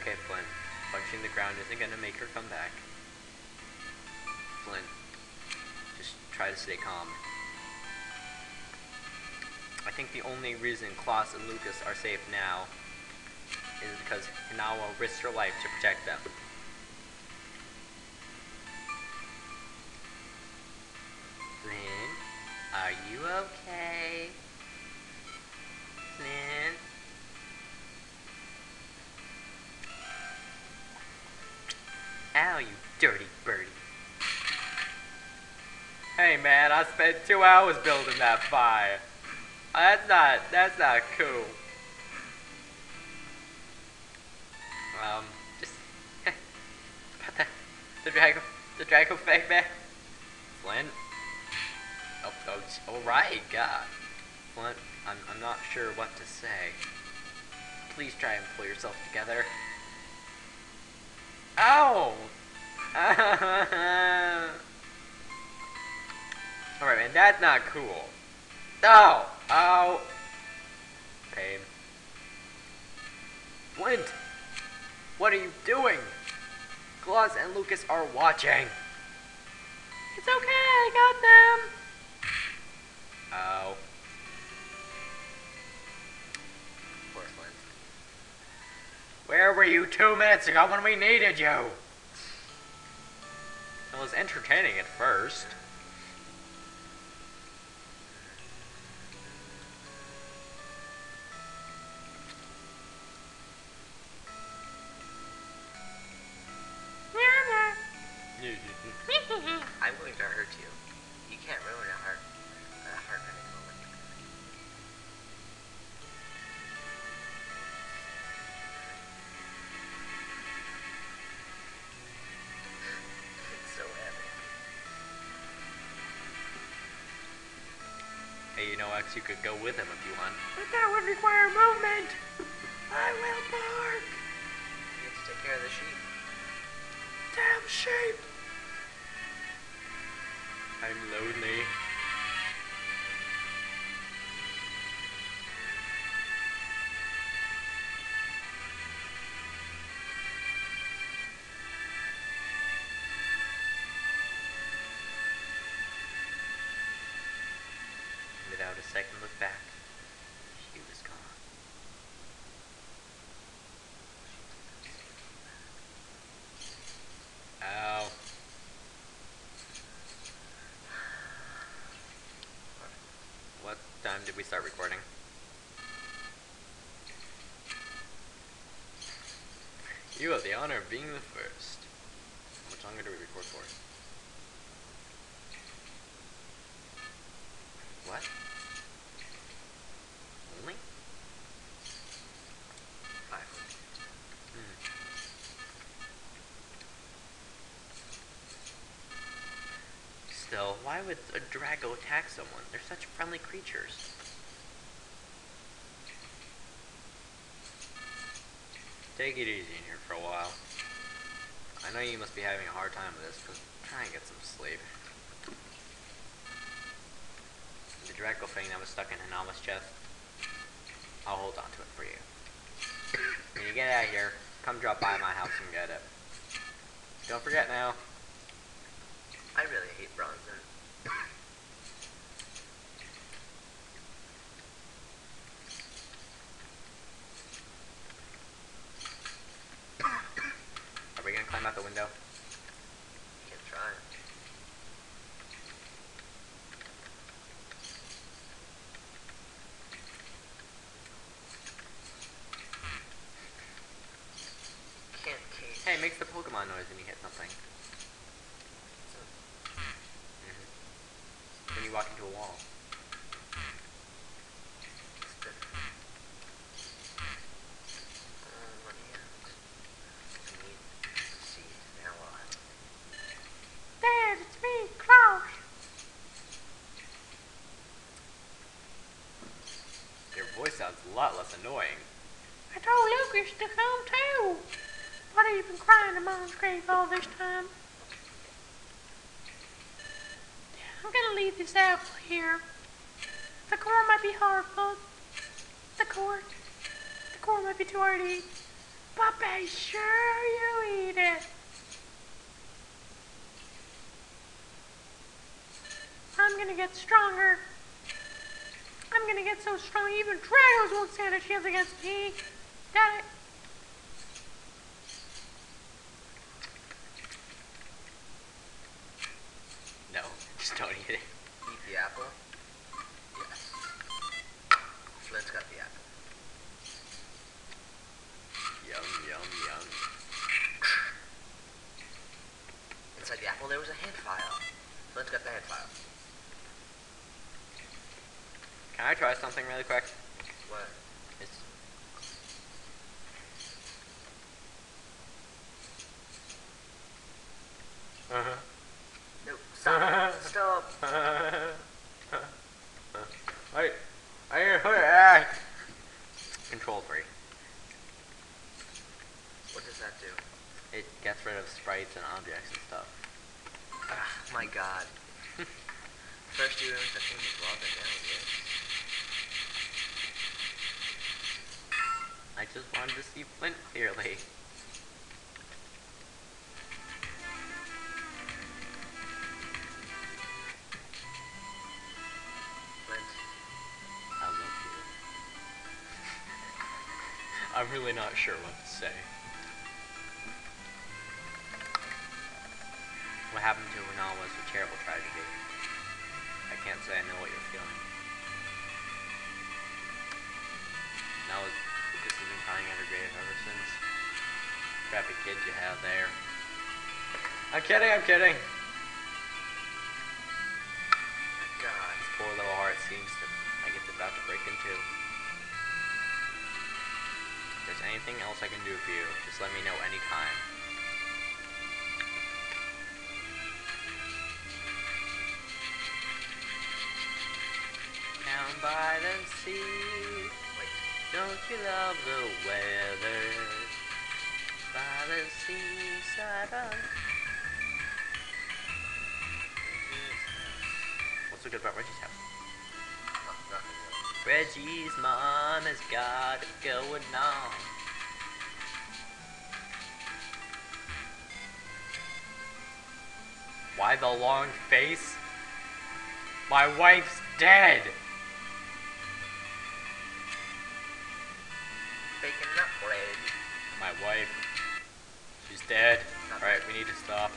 Okay, Flint. Punching the ground isn't gonna make her come back. Flint, just try to stay calm. I think the only reason Claus and Lucas are safe now is because Hinawa risked her life to protect them. Flint, are you okay? Flint? Ow, you dirty birdie. Hey man, I spent two hours building that fire. That's not, that's not cool. Um, just, put the, the Drago, the Drago fake man. Flint? Oh, oh, alright, God. Flint, I'm, I'm not sure what to say. Please try and pull yourself together. Ow! Alright, man, that's not cool. Oh! Ow! Pain. Flint! What are you doing? Claus and Lucas are watching. It's okay, I got them. Oh. Poor Flint. Where were you two minutes ago when we needed you? It was entertaining at first. I'm going to hurt you. You can't ruin a Hey, you you could go with him if you want. But that would require movement. I will bark. You have to take care of the sheep. Damn sheep. I'm lonely. Second look back, she was gone. Ow. What time did we start recording? You have the honor of being the first. How much longer do we record for? What? Only? Five. Still, why would a Drago attack someone? They're such friendly creatures. Take it easy in here for a while. I know you must be having a hard time with this, but try and get some sleep. The Drago thing that was stuck in Hinawa's chest, I'll hold on to it for you. When you get out of here, come drop by my house and get it. Don't forget now. I really hate Bronson. Are we gonna climb out the window? You can try. Hmm. Can't cage. Hey, it makes the Pokemon noise when you hit something. You walk into a wall. Sounds a lot less annoying. I told Lucas to come too. But he's been crying to Mom's grave all this time. This apple here. The core might be hard, but the core, the core might be too hard to eat. But be sure you eat it. I'm gonna get stronger. I'm gonna get so strong even dragons won't stand a chance against me. Got it. No, just don't eat it. The apple? Yes. Flint's got the apple. Yum, yum, yum. Inside the apple there was a Hand File. Flint's got the Hand File. Can I try something really quick? What? It's uh-huh. No, stop. stop. Wait. I didn't put it back. Control free. What does that do? It gets rid of sprites and objects and stuff. Ah, my god. First you ruined the thing with lava, now this. I just wanted to see Flint clearly. Flint. I love you. I'm really not sure what to say. What happened to Renal was a terrible tragedy. I can't say I know what you're feeling. Now Lucas has been crying at her grave ever since. Crappy kid you have there. I'm kidding, I'm kidding. God. His poor little heart seems to like it's about to break in two. If there's anything else I can do for you, just let me know anytime. By the sea, Wait. don't you love the weather? By the seaside of... What's so good about Reggie's house? No, nothing really. Reggie's mom has got it going on. Why the long face? My wife's dead! baking nut bread. My wife. She's dead. Alright, we need to stop.